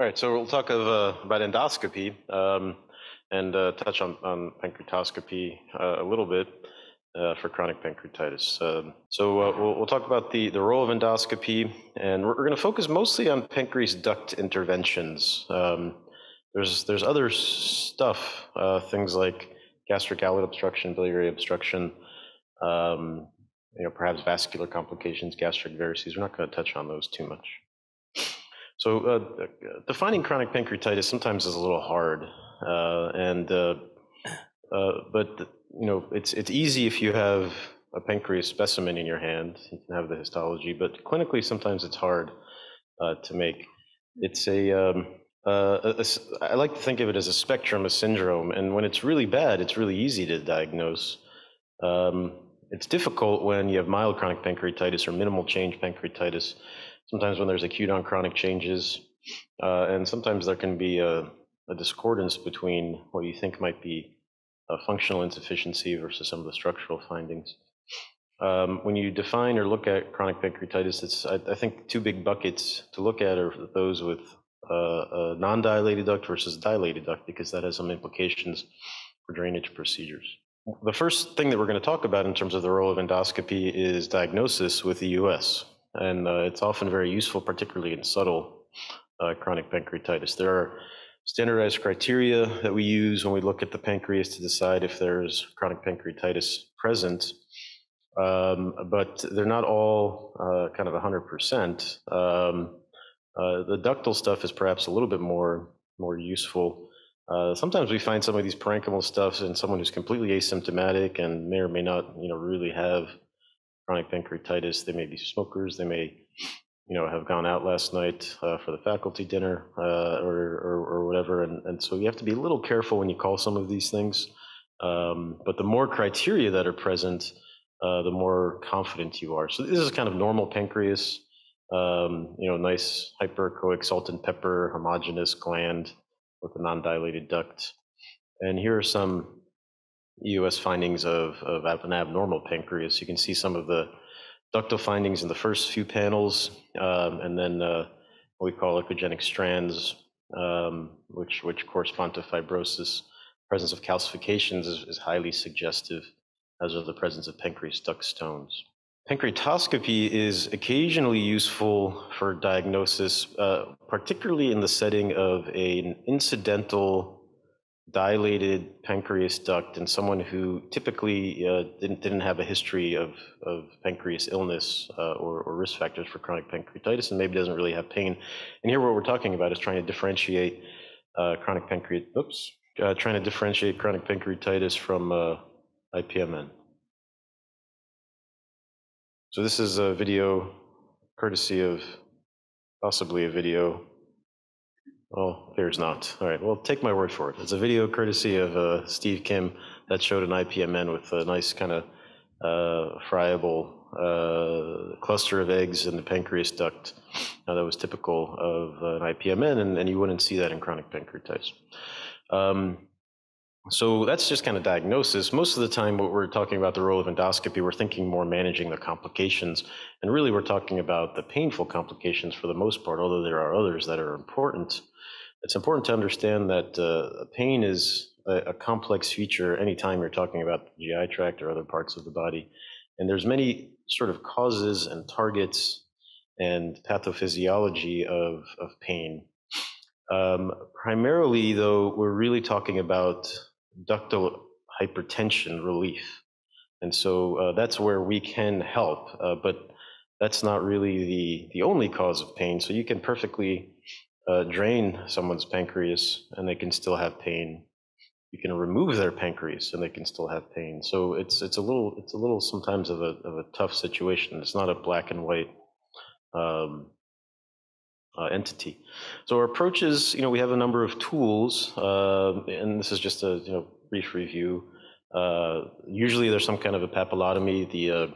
All right, so we'll talk of, uh, about endoscopy um, and uh, touch on, on pancreatoscopy uh, a little bit uh, for chronic pancreatitis. Um, so uh, we'll, we'll, talk about the, the role of endoscopy, and we're, we're going to focus mostly on pancreas duct interventions. Um, there's, there's other stuff, uh, things like gastric outlet obstruction, biliary obstruction, um, you know, perhaps vascular complications, gastric varices. We're not going to touch on those too much. So uh, defining chronic pancreatitis sometimes is a little hard, uh, and uh, uh, but you know it's it's easy if you have a pancreas specimen in your hand. You can have the histology, but clinically sometimes it's hard uh, to make. It's a, um, uh, a, a I like to think of it as a spectrum, a syndrome, and when it's really bad, it's really easy to diagnose. Um, it's difficult when you have mild chronic pancreatitis or minimal change pancreatitis sometimes when there's acute on chronic changes, uh, and sometimes there can be a, a, discordance between what you think might be a functional insufficiency versus some of the structural findings. Um, when you define or look at chronic pancreatitis, it's I, I think two big buckets to look at are those with uh, a non-dilated duct versus dilated duct, because that has some implications for drainage procedures. The first thing that we're going to talk about in terms of the role of endoscopy is diagnosis with the US and uh, it's often very useful, particularly in subtle uh, chronic pancreatitis. There are standardized criteria that we use when we look at the pancreas to decide if there's chronic pancreatitis present, um, but they're not all uh, kind of 100%. Um, uh, the ductal stuff is perhaps a little bit more more useful. Uh, sometimes we find some of these parenchymal stuff in someone who's completely asymptomatic and may or may not, you know, really have chronic pancreatitis. They may be smokers. They may, you know, have gone out last night uh, for the faculty dinner uh, or, or, or, whatever. And, and so you have to be a little careful when you call some of these things. Um, but the more criteria that are present, uh, the more confident you are. So this is kind of normal pancreas, um, you know, nice hyperechoic salt and pepper homogeneous gland with a non-dilated duct. And here are some EUS findings of, of an abnormal pancreas. You can see some of the ductal findings in the first few panels, um, and then uh, what we call echogenic strands, um, which, which correspond to fibrosis. Presence of calcifications is, is highly suggestive, as are the presence of pancreas duct stones. Pancreatoscopy is occasionally useful for diagnosis, uh, particularly in the setting of an incidental dilated pancreas duct in someone who typically uh, didn't, didn't have a history of, of pancreas illness uh, or, or, risk factors for chronic pancreatitis and maybe doesn't really have pain. And here what we're talking about is trying to differentiate uh, chronic pancreatitis, oops, uh, trying to differentiate chronic pancreatitis from uh, IPMN. So this is a video courtesy of possibly a video Oh, there's not. All right. Well, take my word for it. It's a video courtesy of uh, Steve Kim that showed an IPMN with a nice kind of uh, friable uh, cluster of eggs in the pancreas duct. Now, that was typical of an IPMN, and, and you wouldn't see that in chronic pancreatitis. Um, so that's just kind of diagnosis. Most of the time, what we're talking about the role of endoscopy, we're thinking more managing the complications. And really, we're talking about the painful complications for the most part, although there are others that are important. It's important to understand that uh, pain is a, a, complex feature anytime you're talking about the GI tract or other parts of the body. And there's many sort of causes and targets and pathophysiology of, of pain. Um, primarily, though, we're really talking about ductal hypertension relief. And so uh, that's where we can help, uh, but that's not really the, the only cause of pain. So you can perfectly uh, drain someone's pancreas and they can still have pain. You can remove their pancreas and they can still have pain. So it's it's a little it's a little sometimes of a of a tough situation. It's not a black and white um, uh, entity. So our approach is, you know, we have a number of tools, uh, and this is just a you know brief review. Uh, usually there's some kind of a papillotomy. The uh,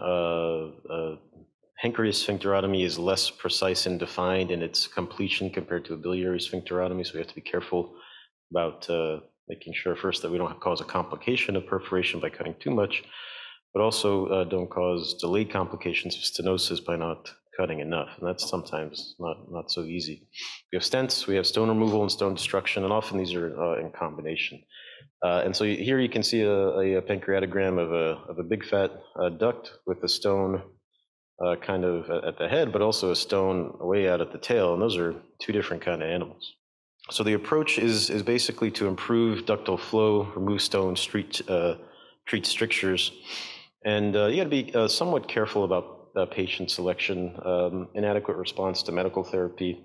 uh, uh, sphincterotomy is less precise and defined in its completion compared to a biliary sphincterotomy, so we have to be careful about uh, making sure first that we don't cause a complication of perforation by cutting too much, but also don't cause delayed complications of stenosis by not cutting enough, and that's sometimes not, not so easy. We have stents, we have stone removal and stone destruction, and often these are uh, in combination. Uh, and so here you can see a, a, pancreatogram of a, of a big fat uh, duct with a stone uh, kind of at the head, but also a stone way out at the tail, and those are two different kind of animals. So the approach is, is basically to improve ductal flow, remove stone, street, uh, treat strictures, and uh, you got to be uh, somewhat careful about uh, patient selection, um, inadequate response to medical therapy,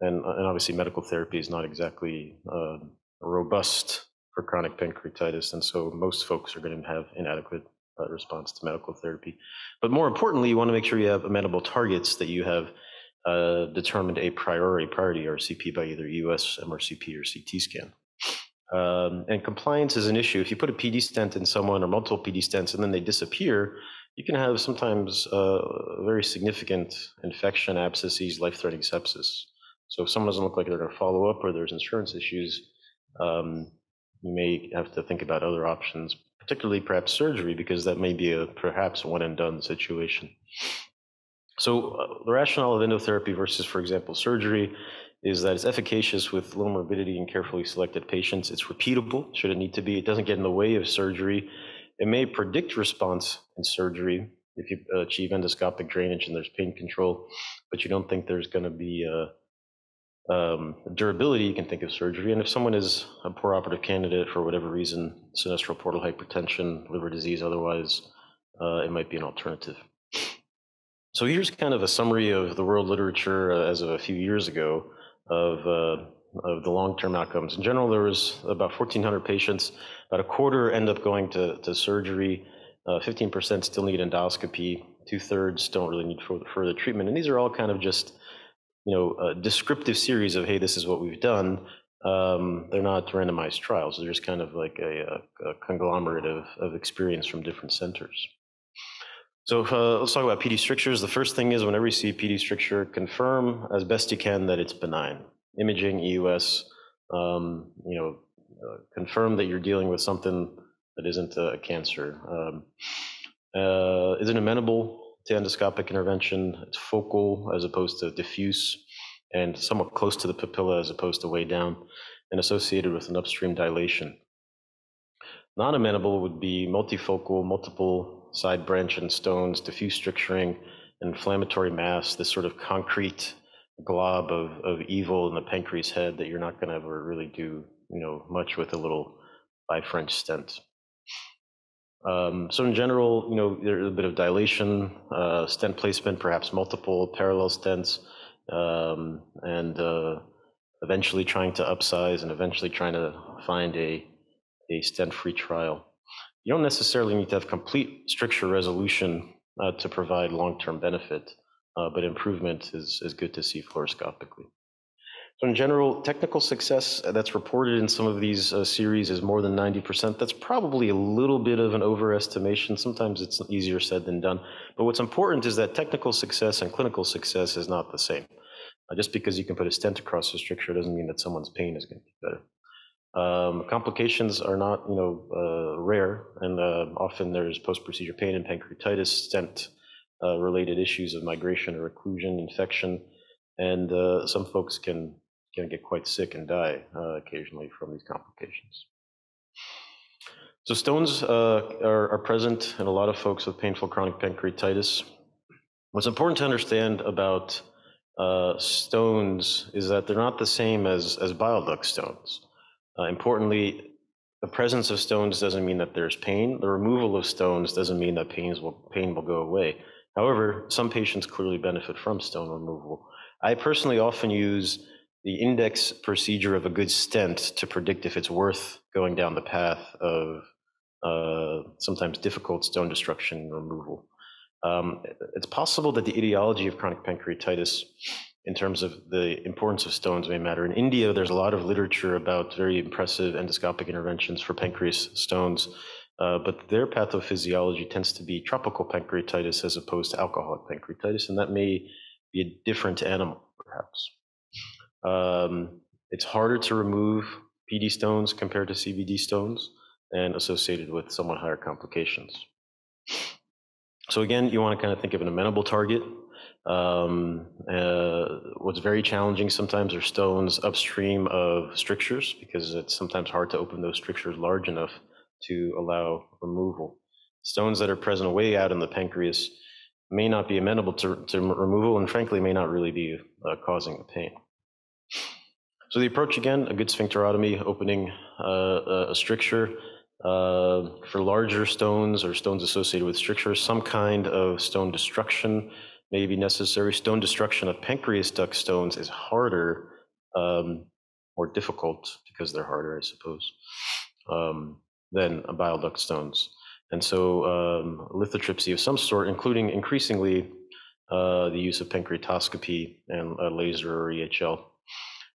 and, and obviously medical therapy is not exactly uh, robust for chronic pancreatitis, and so most folks are going to have inadequate uh, response to medical therapy. But more importantly, you want to make sure you have amenable targets that you have uh, determined a priori priority RCP by either EUS MRCP or CT scan. Um, and compliance is an issue. If you put a PD stent in someone or multiple PD stents and then they disappear, you can have sometimes uh, very significant infection, abscesses, life-threatening sepsis. So if someone doesn't look like they're going to follow up or there's insurance issues, um, you may have to think about other options, particularly perhaps surgery, because that may be a perhaps one and done situation. So uh, the rationale of endotherapy versus, for example, surgery is that it's efficacious with low morbidity in carefully selected patients. It's repeatable, should it need to be. It doesn't get in the way of surgery it may predict response in surgery if you achieve endoscopic drainage and there's pain control, but you don't think there's going to be a, um, durability, you can think of surgery. And if someone is a poor operative candidate for whatever reason, sinistral portal hypertension, liver disease, otherwise, uh, it might be an alternative. So here's kind of a summary of the world literature uh, as of a few years ago of, uh, of the long-term outcomes. In general, there was about 1,400 patients about a quarter end up going to, to surgery. Uh, 15% still need endoscopy. Two thirds don't really need further treatment. And these are all kind of just, you know, a descriptive series of, hey, this is what we've done. Um, they're not randomized trials. They're just kind of like a, a, a conglomerate of, of experience from different centers. So uh, let's talk about PD strictures. The first thing is whenever you see PD stricture, confirm as best you can that it's benign. Imaging, EUS, um, you know, uh, confirm that you're dealing with something that isn't a, cancer. Um, uh, is it amenable to endoscopic intervention? It's focal as opposed to diffuse and somewhat close to the papilla as opposed to way down and associated with an upstream dilation. Non-amenable would be multifocal, multiple side branch and stones, diffuse stricturing, inflammatory mass, this sort of concrete glob of, of evil in the pancreas head that you're not going to ever really do you know, much with a little by French stent. Um, so in general, you know, there's a bit of dilation, uh, stent placement, perhaps multiple parallel stents, um, and uh, eventually trying to upsize and eventually trying to find a, a stent-free trial. You don't necessarily need to have complete stricture resolution uh, to provide long-term benefit, uh, but improvement is, is good to see fluoroscopically. So in general, technical success that's reported in some of these uh, series is more than 90%. That's probably a little bit of an overestimation. Sometimes it's easier said than done. But what's important is that technical success and clinical success is not the same. Uh, just because you can put a stent across the stricture doesn't mean that someone's pain is going to be better. Um, complications are not, you know, uh, rare, and uh, often there's post-procedure pain and pancreatitis, stent-related uh, related issues of migration or occlusion, infection, and uh, some folks can can get quite sick and die uh, occasionally from these complications. So stones uh, are, are, present in a lot of folks with painful chronic pancreatitis. What's important to understand about uh, stones is that they're not the same as, as bile duct stones. Uh, importantly, the presence of stones doesn't mean that there's pain. The removal of stones doesn't mean that pains will, pain will go away. However, some patients clearly benefit from stone removal. I personally often use the index procedure of a good stent to predict if it's worth going down the path of uh, sometimes difficult stone destruction removal. Um, it's possible that the etiology of chronic pancreatitis in terms of the importance of stones may matter. In India, there's a lot of literature about very impressive endoscopic interventions for pancreas stones, uh, but their pathophysiology tends to be tropical pancreatitis as opposed to alcoholic pancreatitis, and that may be a different animal, perhaps. Um, it's harder to remove PD stones compared to CBD stones and associated with somewhat higher complications. So again, you want to kind of think of an amenable target. Um, uh, what's very challenging sometimes are stones upstream of strictures because it's sometimes hard to open those strictures large enough to allow removal. Stones that are present way out in the pancreas may not be amenable to, to removal and frankly may not really be uh, causing the pain. So the approach again, a good sphincterotomy, opening uh, a stricture. Uh, for larger stones or stones associated with strictures, some kind of stone destruction may be necessary. Stone destruction of pancreas duct stones is harder, um, more difficult because they're harder, I suppose, um, than bile duct stones. And so um, lithotripsy of some sort, including increasingly uh, the use of pancreatoscopy and laser or EHL.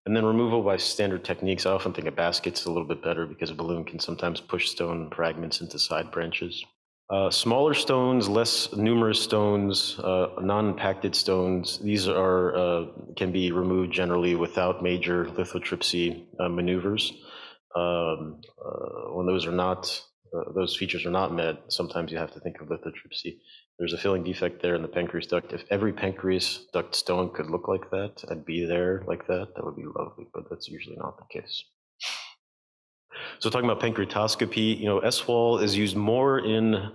And then removal by standard techniques. I often think a basket's a little bit better because a balloon can sometimes push stone fragments into side branches. Uh, smaller stones, less numerous stones, uh, non-impacted stones, these are uh, can be removed generally without major lithotripsy uh, maneuvers. Um, uh, when those are not uh, those features are not met, sometimes you have to think of lithotripsy. There's a filling defect there in the pancreas duct. If every pancreas duct stone could look like that and be there like that, that would be lovely, but that's usually not the case. So talking about pancreatoscopy, you know, ESWL is used more in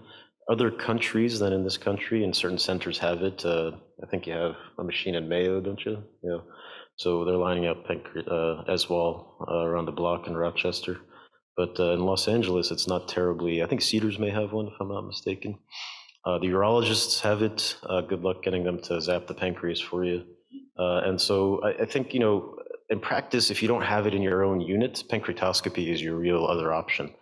other countries than in this country, and certain centers have it. Uh, I think you have a machine in Mayo, don't you? Yeah. So they're lining up pancre- uh, ESWL uh, around the block in Rochester. But uh, in Los Angeles, it's not terribly. I think Cedars may have one, if I'm not mistaken. The urologists have it. Good luck getting them to zap the pancreas for you. And so I, I, think, you know, in practice, if you don't have it in your own unit, pancreatoscopy is your real other option.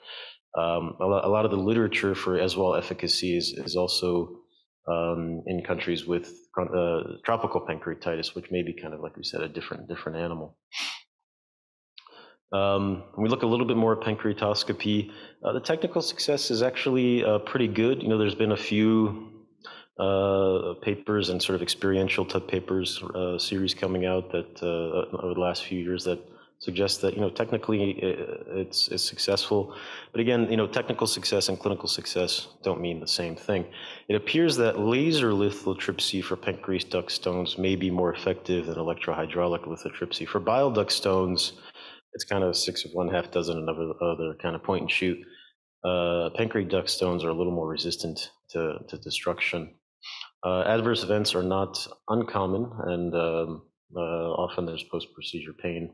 Um, a, lot, a, lot, of the literature for ESWL efficacy is, is also um, in countries with uh, tropical pancreatitis, which may be kind of, like we said, a different, different animal. Um, we look a little bit more at pancreatoscopy. Uh, the technical success is actually uh, pretty good. You know, there's been a few uh, papers and sort of experiential type papers uh, series coming out that uh, over the last few years that suggest that you know technically it's, it's successful, but again, you know, technical success and clinical success don't mean the same thing. It appears that laser lithotripsy for pancreas duct stones may be more effective than electrohydraulic lithotripsy. For bile duct stones, it's kind of six of one, half dozen another other kind of point and shoot. Uh, pancreas duct stones are a little more resistant to, to destruction. Uh, adverse events are not uncommon, and um, uh, often there's post-procedure pain.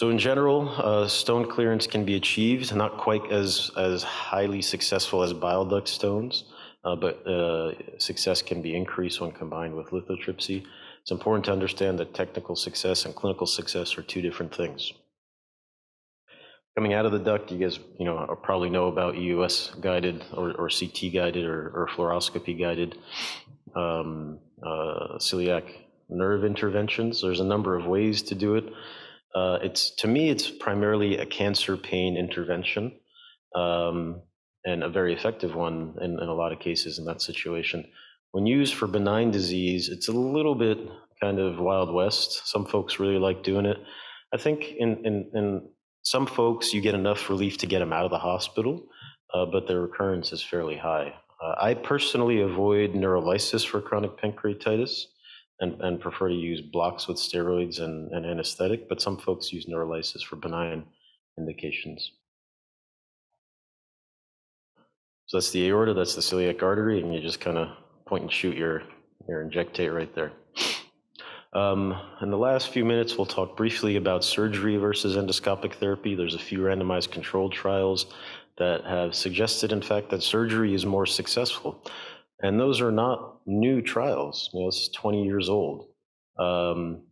So in general, uh, stone clearance can be achieved, not quite as, as highly successful as bile duct stones, uh, but uh, success can be increased when combined with lithotripsy. It's important to understand that technical success and clinical success are two different things. Coming out of the duct, you guys, you know, probably know about EUS guided or, or CT guided or, or fluoroscopy guided um, uh, celiac nerve interventions. There's a number of ways to do it. Uh, it's to me, it's primarily a cancer pain intervention, um, and a very effective one in, in a lot of cases in that situation. When used for benign disease, it's a little bit kind of wild west. Some folks really like doing it. I think in, in, in some folks, you get enough relief to get them out of the hospital, uh, but the recurrence is fairly high. Uh, I personally avoid neurolysis for chronic pancreatitis and, and prefer to use blocks with steroids and, and anesthetic, but some folks use neurolysis for benign indications. So that's the aorta, that's the celiac artery, and you just kind of point and shoot your, your injectate right there. Um, in the last few minutes, we'll talk briefly about surgery versus endoscopic therapy. There's a few randomized controlled trials that have suggested, in fact, that surgery is more successful. And those are not new trials. You know, this is 20 years old. Um,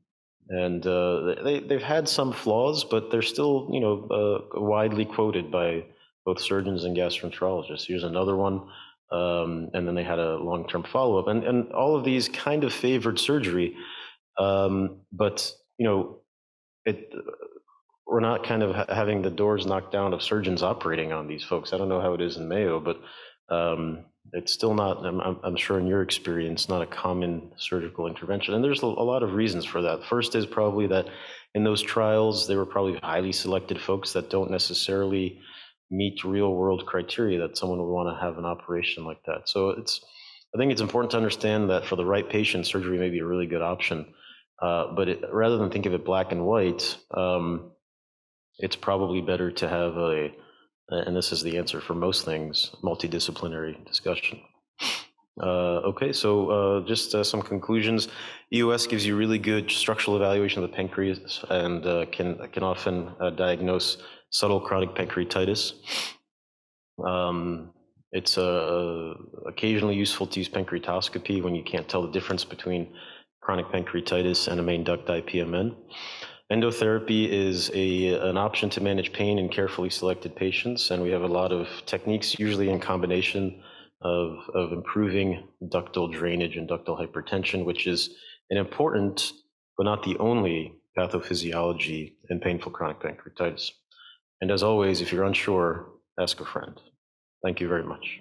and uh, they, they've had some flaws, but they're still, you know, uh, widely quoted by both surgeons and gastroenterologists. Here's another one um, and then they had a long-term follow-up, and and all of these kind of favored surgery, um, but you know, it we're not kind of ha- having the doors knocked down of surgeons operating on these folks. I don't know how it is in Mayo, but um, it's still not. I'm, I'm, sure in your experience, not a common surgical intervention, and there's a, lot of reasons for that. First is probably that in those trials, they were probably highly selected folks that don't necessarily meet real world criteria that someone would want to have an operation like that. So it's I think it's important to understand that for the right patient, surgery may be a really good option. Uh, But it- rather than think of it black and white, um, it's probably better to have a, and this is the answer for most things, multidisciplinary discussion. Uh, Okay, so uh, just uh, some conclusions. EUS gives you really good structural evaluation of the pancreas and uh, can, can often uh, diagnose subtle chronic pancreatitis. Um, It's uh, occasionally useful to use pancreatoscopy when you can't tell the difference between chronic pancreatitis and a main duct IPMN. Endotherapy is a, an option to manage pain in carefully selected patients, and we have a lot of techniques, usually in combination of, of improving ductal drainage and ductal hypertension, which is an important, but not the only pathophysiology in painful chronic pancreatitis. And as always, if you're unsure, ask a friend. Thank you very much.